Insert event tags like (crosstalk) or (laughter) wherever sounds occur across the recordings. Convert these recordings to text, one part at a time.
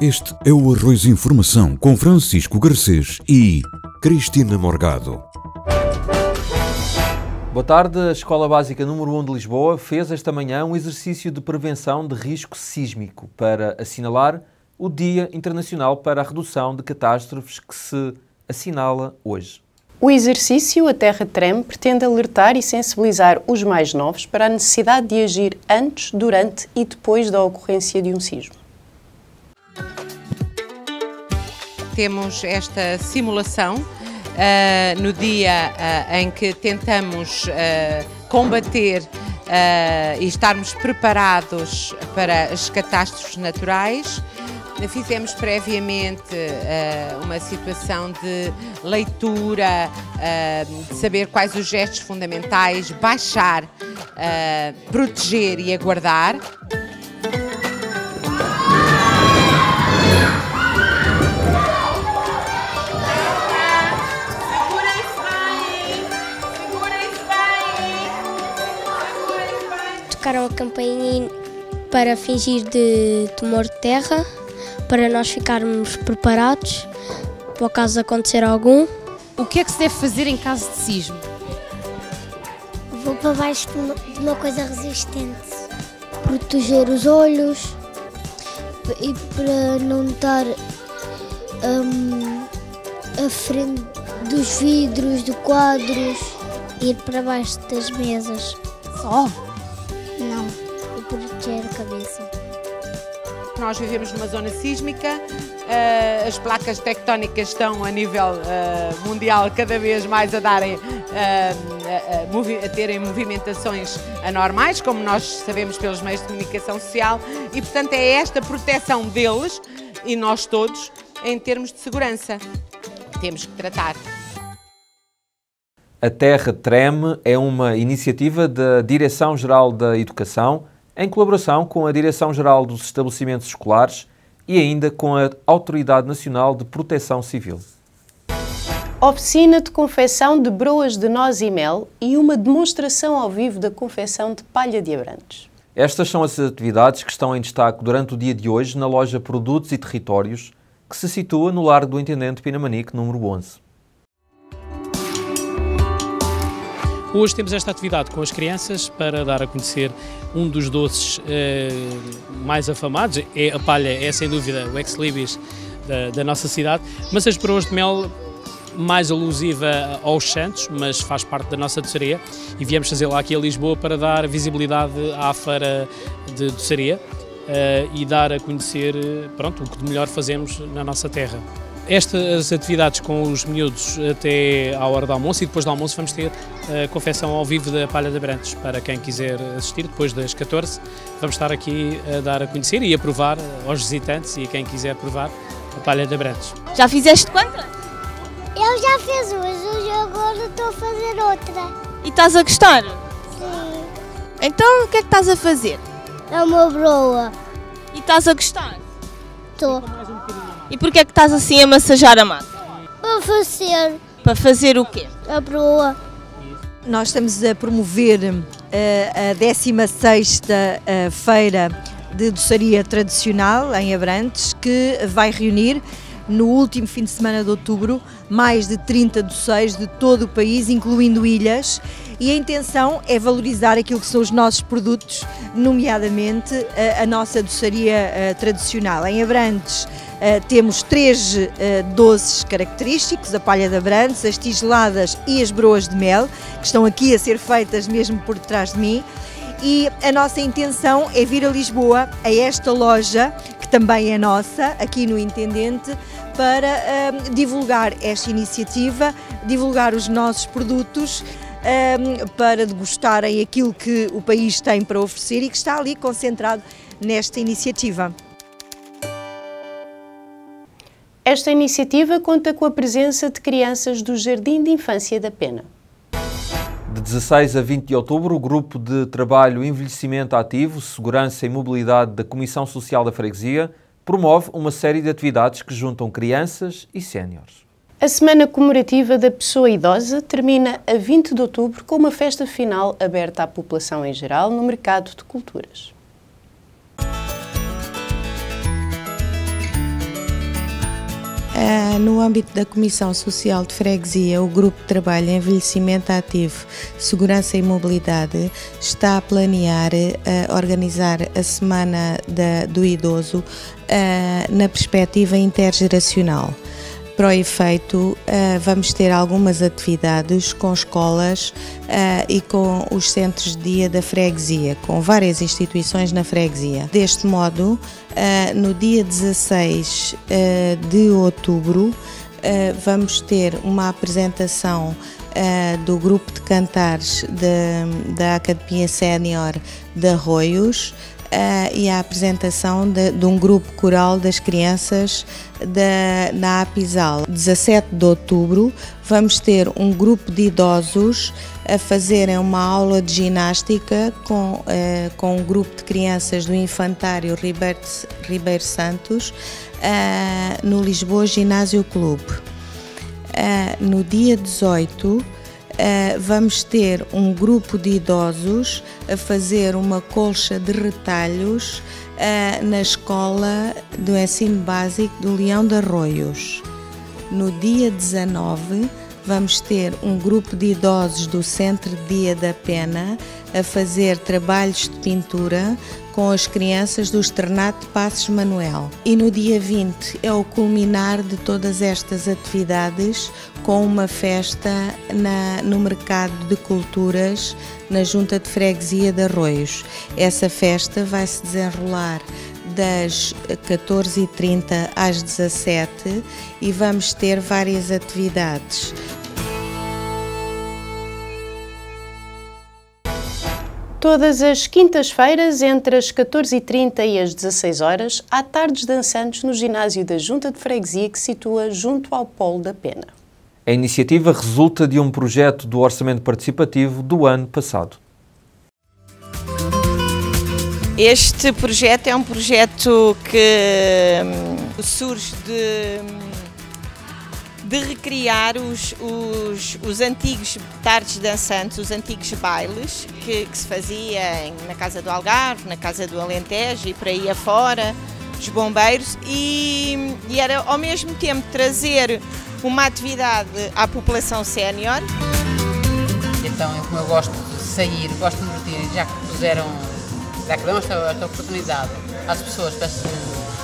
Este é o Arroz Informação com Francisco Garcês e Cristina Morgado. Boa tarde. A Escola Básica número 1 de Lisboa fez esta manhã um exercício de prevenção de risco sísmico para assinalar o Dia Internacional para a Redução de Catástrofes que se assinala hoje. O exercício A Terra Treme pretende alertar e sensibilizar os mais novos para a necessidade de agir antes, durante e depois da ocorrência de um sismo. Temos esta simulação uh, no dia uh, em que tentamos uh, combater e estarmos preparados para as catástrofes naturais. Fizemos previamente uh, uma situação de leitura, uh, de saber quais os gestos fundamentais, baixar, uh, proteger e aguardar. Tocaram a campainha para fingir de tumor de terra para nós ficarmos preparados para o caso acontecer algum. O que é que se deve fazer em caso de sismo? Vou para baixo de uma, de uma coisa resistente. Proteger os olhos e para não estar um, à frente dos vidros, de quadros. Ir para baixo das mesas. Só? Não, e proteger a cabeça nós vivemos numa zona sísmica, uh, as placas tectónicas estão a nível uh, mundial cada vez mais a darem, uh, a, a, terem movimentações anormais, como nós sabemos pelos meios de comunicação social, e portanto é esta proteção deles e nós todos em termos de segurança. Temos que tratar. A Terra Treme é uma iniciativa da Direção-Geral da Educação em colaboração com a Direção-Geral dos Estabelecimentos Escolares e ainda com a Autoridade Nacional de Proteção Civil. Oficina de confecção de broas de noz e mel e uma demonstração ao vivo da confecção de palha de abrantes. Estas são as atividades que estão em destaque durante o dia de hoje na loja Produtos e Territórios, que se situa no Largo do Intendente Pinamanique, número 11. Hoje temos esta atividade com as crianças para dar a conhecer um dos doces eh, mais afamados. É, a palha é sem dúvida o ex-libris da, da, nossa cidade, mas as broas de mel mais alusiva aos Santos, mas faz parte da nossa doçaria e viemos fazê-la aqui a Lisboa para dar visibilidade à feira de doçaria eh, e dar a conhecer pronto, o que de melhor fazemos na nossa terra. Estas atividades com os miúdos até à hora do almoço e depois do almoço vamos ter a confecção ao vivo da Palha de Abrantes para quem quiser assistir depois das 14. Vamos estar aqui a dar a conhecer e a provar aos visitantes e a quem quiser provar a Palha de Abrantes. Já fizeste quantas? Eu já fiz hoje, agora estou a fazer outra. E estás a gostar? Sim. Então o que é que estás a fazer? É uma broa. E estás a gostar? Estou. E porquê é que estás assim a massajar a massa? Para fazer. Para fazer o quê? A broa. Nós estamos a promover uh, a 16 uh, Feira de Doçaria Tradicional em Abrantes, que vai reunir no último fim de semana de outubro mais de 30 doceiros de todo o país, incluindo ilhas, e a intenção é valorizar aquilo que são os nossos produtos, nomeadamente a, eh, a nossa doçaria tradicional. Em Abrantes Uh, temos três uh, doces característicos, a palha de abrantes, as tigeladas e as broas de mel, que estão aqui a ser feitas mesmo por detrás de mim. E a nossa intenção é vir a Lisboa, a esta loja, que também é nossa, aqui no Intendente, para uh, divulgar esta iniciativa, divulgar os nossos produtos, para degustarem aquilo que o país tem para oferecer e que está ali concentrado nesta iniciativa. Esta iniciativa conta com a presença de crianças do Jardim de Infância da Pena. De 16 a 20 de outubro, o Grupo de Trabalho Envelhecimento Ativo, Segurança e Mobilidade da Comissão Social da Freguesia promove uma série de atividades que juntam crianças e séniores. A Semana Comemorativa da Pessoa Idosa termina a 20 de outubro com uma festa final aberta à população em geral no Mercado de Culturas. No âmbito da Comissão Social de Freguesia, o Grupo de Trabalho Envelhecimento Ativo, Segurança e Mobilidade está a planear uh, organizar a Semana da, do Idoso uh, na perspectiva intergeracional. Para o efeito, uh, vamos ter algumas atividades com escolas uh, e com os centros de dia da freguesia, com várias instituições na freguesia. Deste modo, uh, no dia 16 de outubro, vamos ter uma apresentação do grupo de cantares da Academia Sénior de Arroios uh, e a apresentação de, de, um grupo coral das crianças da, na Apisal. 17 de outubro vamos ter um grupo de idosos a fazerem uma aula de ginástica com, uh, com um grupo de crianças do Infantário Ribeiro, Ribeiro Santos uh, no Lisboa Ginásio Clube. no dia 18 Uh, vamos ter um grupo de idosos a fazer uma colcha de retalhos uh, na escola do ensino básico do Leão de Arroios. No dia 19, vamos ter um grupo de idosos do Centro Dia da Pena a fazer trabalhos de pintura com as crianças do Externato Passos Manuel. E no dia 20 é o culminar de todas estas atividades com uma festa na, no Mercado de Culturas na Junta de Freguesia de Arroios. Essa festa vai se desenrolar das 14h30 às 17 e vamos ter várias atividades. Todas as quintas-feiras, entre as 14h30 e as 16 horas, há tardes dançantes no ginásio da Junta de Freguesia que se situa junto ao Polo da Pena. A iniciativa resulta de um projeto do Orçamento Participativo do ano passado. Este projeto é um projeto que hum, surge de hum, de recriar os, os, os antigos tardes dançantes, os antigos bailes que, que, se fazia na Casa do Algarve, na Casa do Alentejo e por aí afora, os bombeiros, e, e era ao mesmo tempo trazer uma atividade à população sénior. Então, como eu gosto de sair, gosto de me divertir, já que puseram, já que dão esta, esta oportunidade às pessoas para se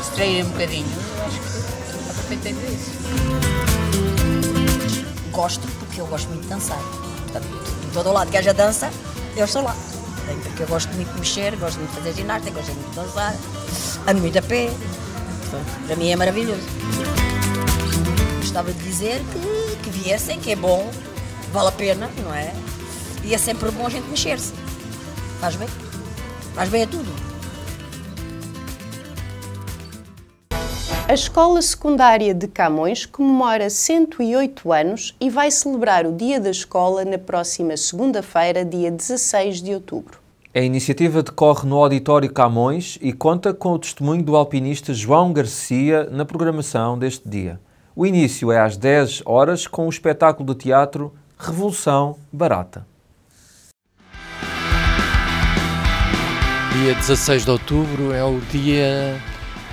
distraírem um bocadinho, acho que aproveitei disso gosto, porque eu gosto muito de dançar. Portanto, todo o lado que haja dança, eu estou lá. Porque eu gosto muito de mexer, gosto muito de fazer ginástica, gosto muito de dançar, ando muito a pé. Portanto, para mim é maravilhoso. Gostava de dizer que, que viessem, que é bom, vale a pena, não é? E é sempre bom a gente mexer-se. Faz bem. Faz bem a tudo. A Escola Secundária de Camões comemora 108 anos e vai celebrar o Dia da Escola na próxima segunda-feira, dia 16 de outubro. A iniciativa decorre no Auditório Camões e conta com o testemunho do alpinista João Garcia na programação deste dia. O início é às 10 horas com o espetáculo de teatro Revolução Barata. Dia 16 de outubro é o dia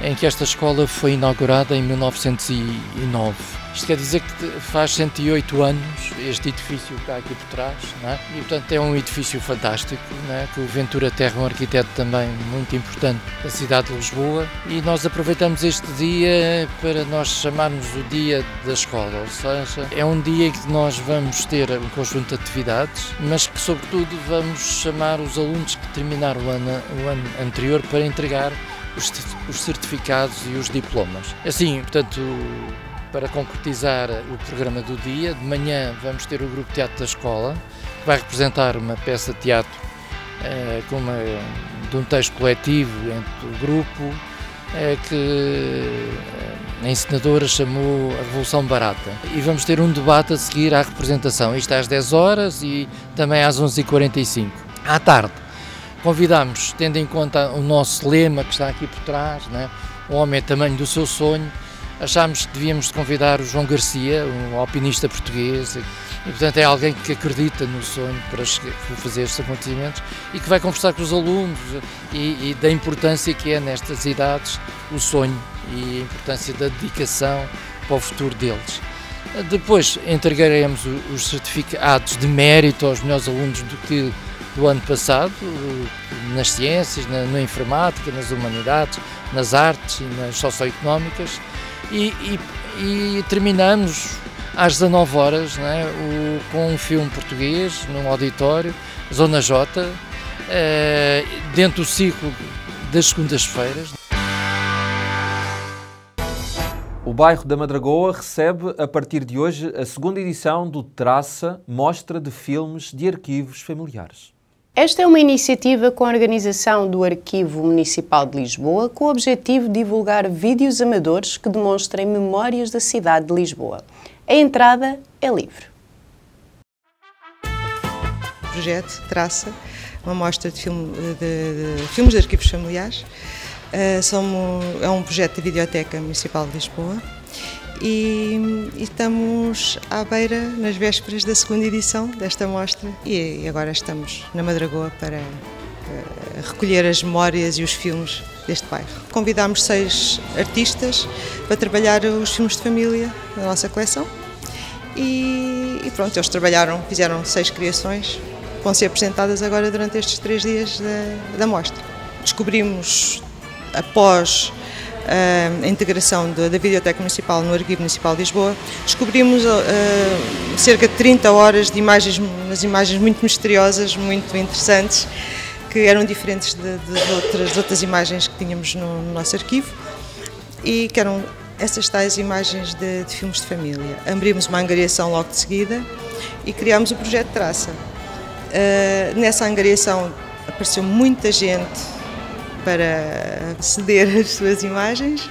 em que esta escola foi inaugurada em 1909. Isto quer dizer que faz 108 anos este edifício que está aqui por trás, é? e portanto é um edifício fantástico, é? que o Ventura Terra é um arquiteto também muito importante da cidade de Lisboa, e nós aproveitamos este dia para nós chamarmos o Dia da Escola, ou seja, é um dia em que nós vamos ter um conjunto de atividades, mas que sobretudo vamos chamar os alunos que terminaram o ano, o ano anterior para entregar os, os certificados e os diplomas. Assim, portanto, para concretizar o programa do dia, de manhã vamos ter o grupo Teatro da Escola, que vai representar uma peça de teatro eh, com uma, de um texto coletivo entre o grupo, eh, que eh, a encenadora chamou a Revolução Barata. E vamos ter um debate a seguir à representação, isto às 10 horas e também às 11h45. À tarde, Convidamos, tendo em conta o nosso lema que está aqui por trás, né? o homem é tamanho do seu sonho, achámos que devíamos convidar o João Garcia, um alpinista português, e, e portanto é alguém que acredita no sonho para fazer estes acontecimentos e que vai conversar com os alunos e, e da importância que é nestas idades o sonho e a importância da dedicação para o futuro deles. Depois entregaremos os certificados de mérito aos melhores alunos do que do ano passado, nas ciências, na, na informática, nas humanidades, nas artes e nas socioeconómicas, e, e, e terminamos às 19 horas né, o, com um filme português num auditório, Zona J, eh, dentro do ciclo das segundas-feiras. O bairro da Madragoa recebe, a partir de hoje, a segunda edição do Traça Mostra de Filmes de Arquivos Familiares. Esta é uma iniciativa com a organização do Arquivo Municipal de Lisboa com o objetivo de divulgar vídeos amadores que demonstrem memórias da cidade de Lisboa. A entrada é livre. O projeto traça uma mostra de, filme, de, de filmes de arquivos familiares. Uh, é um projeto da Videoteca Municipal de Lisboa e, e, estamos à beira, nas vésperas da segunda edição desta mostra e agora estamos na Madragoa para uh, recolher as memórias e os filmes deste bairro. Convidámos seis artistas para trabalhar os filmes de família na nossa coleção e, e pronto, eles trabalharam, fizeram seis criações, vão ser apresentadas agora durante estes três dias da, da mostra. Descobrimos após a integração da Videoteca Municipal no Arquivo Municipal de Lisboa, descobrimos uh, cerca de 30 horas de imagens, umas imagens muito misteriosas, muito interessantes, que eram diferentes de, de outras, outras imagens que tínhamos no, no, nosso arquivo e que eram essas tais imagens de, de filmes de família. Abrimos uma angariação logo de seguida e criámos o projeto Traça. Uh, nessa angariação apareceu muita gente para ceder as suas imagens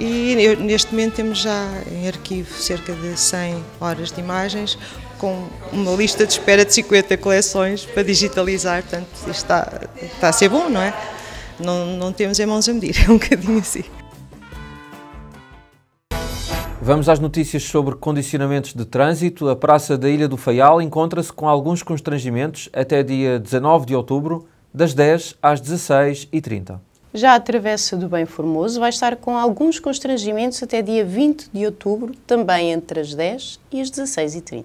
e neste momento temos já em arquivo cerca de 100 horas de imagens com uma lista de espera de 50 coleções para digitalizar, portanto isto está, está a ser bom, não é? Não, não temos em mãos a medir, (laughs) é um bocadinho assim. Vamos às notícias sobre condicionamentos de trânsito. A Praça da Ilha do Faial encontra-se com alguns constrangimentos até dia 19 de outubro das 10 às 16h30. Já a Travessa do Bem Formoso vai estar com alguns constrangimentos até dia 20 de outubro, também entre as 10 e as 16h30.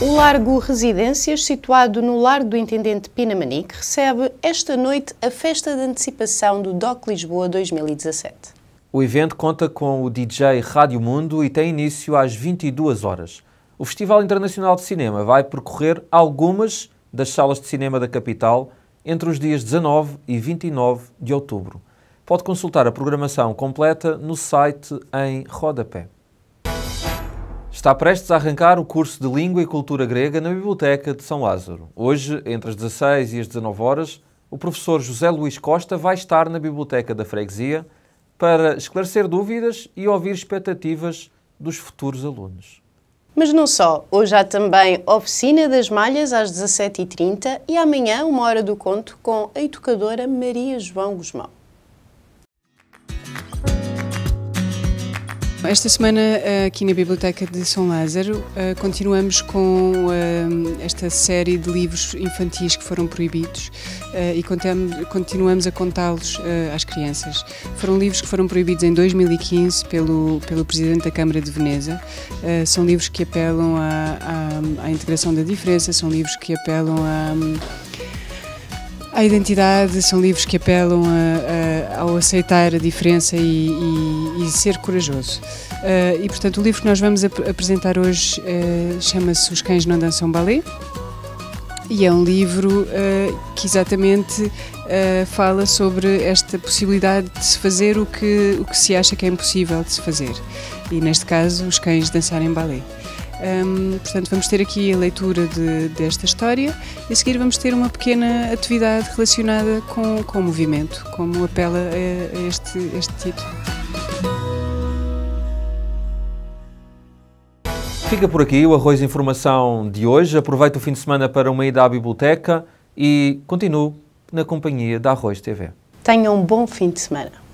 O Largo Residências, situado no Largo do Intendente Pinamanique, recebe esta noite a festa de antecipação do DOC Lisboa 2017. O evento conta com o DJ Rádio Mundo e tem início às 22 horas. O Festival Internacional de Cinema vai percorrer algumas das salas de cinema da capital entre os dias 19 e 29 de outubro. Pode consultar a programação completa no site em rodapé. Está prestes a arrancar o curso de Língua e Cultura Grega na Biblioteca de São Lázaro. Hoje, entre as 16 e as 19 horas, o professor José Luís Costa vai estar na Biblioteca da Freguesia para esclarecer dúvidas e ouvir expectativas dos futuros alunos. Mas não só, hoje há também oficina das malhas às 17h30 e amanhã uma hora do conto com a educadora Maria João Guzmão. Esta semana, aqui na Biblioteca de São Lázaro, eh, continuamos com eh, esta série de livros infantis que foram proibidos eh, e continuamos a contá-los às crianças. Foram livros que foram proibidos em 2015 pelo, pelo Presidente da Câmara de Veneza. São livros que apelam à, à, à integração da diferença, são livros que apelam a à identidade, são livros que apelam a, a, ao aceitar a diferença e, e, e ser corajoso. Uh, e portanto, o livro que nós vamos ap apresentar hoje uh, chama-se Os Cães Não Dançam Ballet e é um livro uh, que exatamente fala sobre esta possibilidade de se fazer o que, o que se acha que é impossível de se fazer. E neste caso, os cães dançarem ballet. Um, portanto, vamos ter aqui a leitura de, desta história e a seguir vamos ter uma pequena atividade relacionada com, com o movimento, como apela a, a este, este título. Fica por aqui o Arroz Informação de hoje. Aproveite o fim de semana para uma ida à biblioteca e continue na companhia da Arroz TV. Tenham um bom fim de semana.